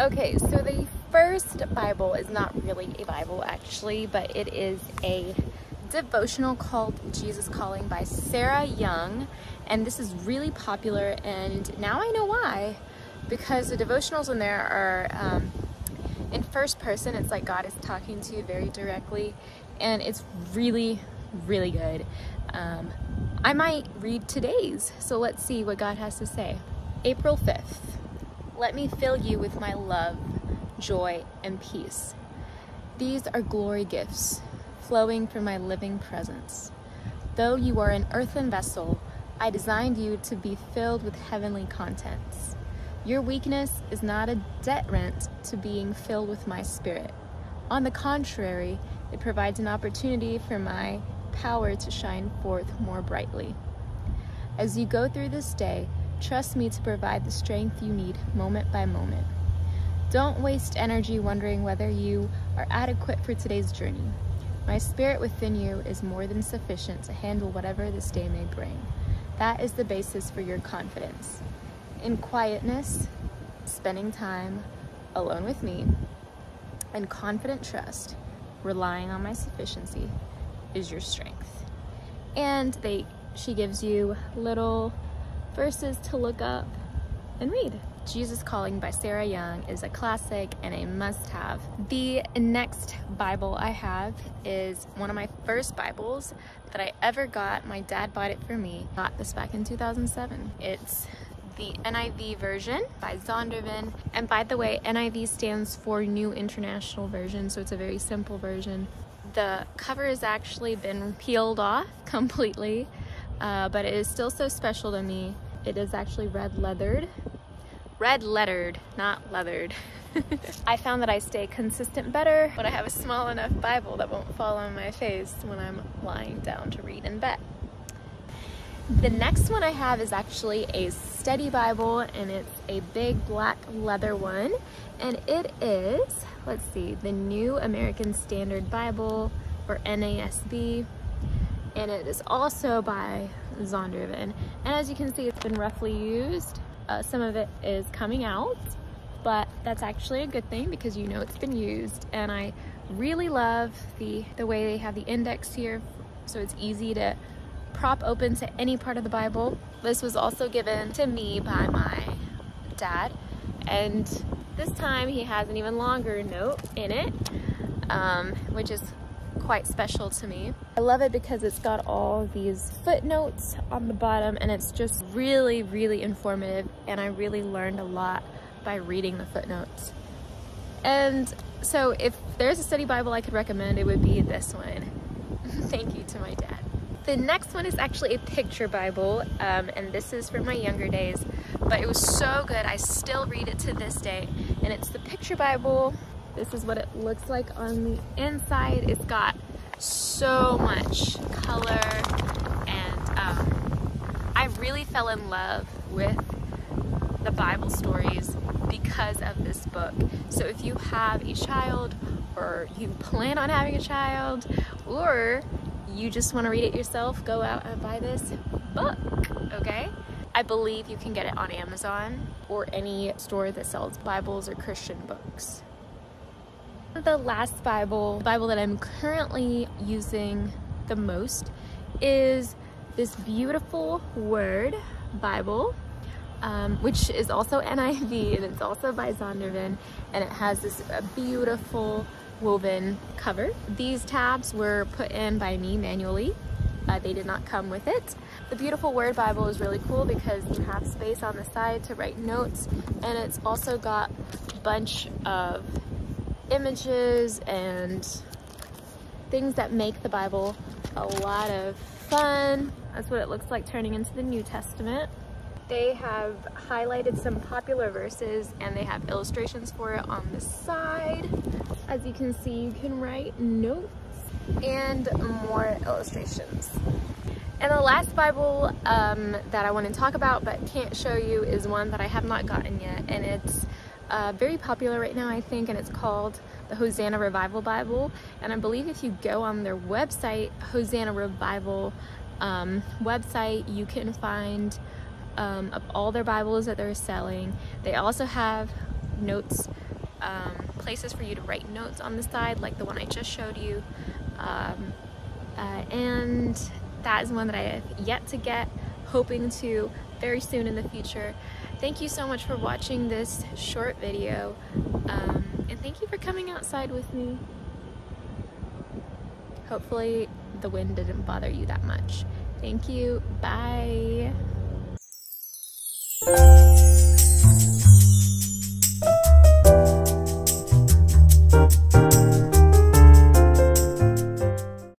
Okay, so the first Bible is not really a Bible actually, but it is a devotional called Jesus Calling by Sarah Young. And this is really popular, and now I know why. Because the devotionals in there are um, in first person, it's like God is talking to you very directly, and it's really, really good. Um, I might read today's, so let's see what God has to say. April 5th. Let me fill you with my love, joy, and peace. These are glory gifts flowing from my living presence. Though you are an earthen vessel, I designed you to be filled with heavenly contents. Your weakness is not a deterrent to being filled with my spirit. On the contrary, it provides an opportunity for my power to shine forth more brightly. As you go through this day, Trust me to provide the strength you need moment by moment. Don't waste energy wondering whether you are adequate for today's journey. My spirit within you is more than sufficient to handle whatever this day may bring. That is the basis for your confidence. In quietness, spending time alone with me, and confident trust, relying on my sufficiency, is your strength. And they, she gives you little verses to look up and read. Jesus Calling by Sarah Young is a classic and a must-have. The next Bible I have is one of my first Bibles that I ever got. My dad bought it for me. Got this back in 2007. It's the NIV version by Zondervan. And by the way, NIV stands for New International Version, so it's a very simple version. The cover has actually been peeled off completely, uh, but it is still so special to me it is actually red leathered. Red lettered, not leathered. I found that I stay consistent better when I have a small enough Bible that won't fall on my face when I'm lying down to read in bed. The next one I have is actually a study Bible and it's a big black leather one and it is, let's see, the New American Standard Bible or NASB and it is also by Zondervan. And as you can see, it's been roughly used. Uh, some of it is coming out, but that's actually a good thing because you know it's been used. And I really love the, the way they have the index here, so it's easy to prop open to any part of the Bible. This was also given to me by my dad, and this time he has an even longer note in it, um, which is quite special to me. I love it because it's got all these footnotes on the bottom and it's just really, really informative and I really learned a lot by reading the footnotes. And so if there's a study Bible I could recommend, it would be this one. Thank you to my dad. The next one is actually a picture Bible, um, and this is from my younger days, but it was so good, I still read it to this day. And it's the picture Bible this is what it looks like on the inside. It's got so much color and um, I really fell in love with the Bible stories because of this book. So if you have a child or you plan on having a child or you just want to read it yourself, go out and buy this book, okay? I believe you can get it on Amazon or any store that sells Bibles or Christian books. The last Bible, Bible that I'm currently using the most is this beautiful Word Bible, um, which is also NIV and it's also by Zondervan and it has this beautiful woven cover. These tabs were put in by me manually. Uh, they did not come with it. The beautiful Word Bible is really cool because you have space on the side to write notes and it's also got a bunch of images and things that make the Bible a lot of fun. That's what it looks like turning into the New Testament. They have highlighted some popular verses and they have illustrations for it on the side. As you can see, you can write notes and more illustrations. And the last Bible um, that I want to talk about but can't show you is one that I have not gotten yet and it's uh, very popular right now, I think, and it's called the Hosanna Revival Bible. And I believe if you go on their website, Hosanna Revival um, website, you can find um, of all their Bibles that they're selling. They also have notes um, places for you to write notes on the side like the one I just showed you. Um, uh, and that is one that I have yet to get, hoping to very soon in the future. Thank you so much for watching this short video, um, and thank you for coming outside with me. Hopefully the wind didn't bother you that much. Thank you. Bye.